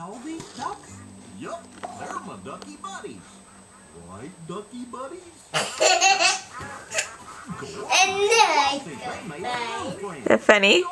know these ducks? Yup, they're my ducky buddies. Right, ducky buddies? Funny?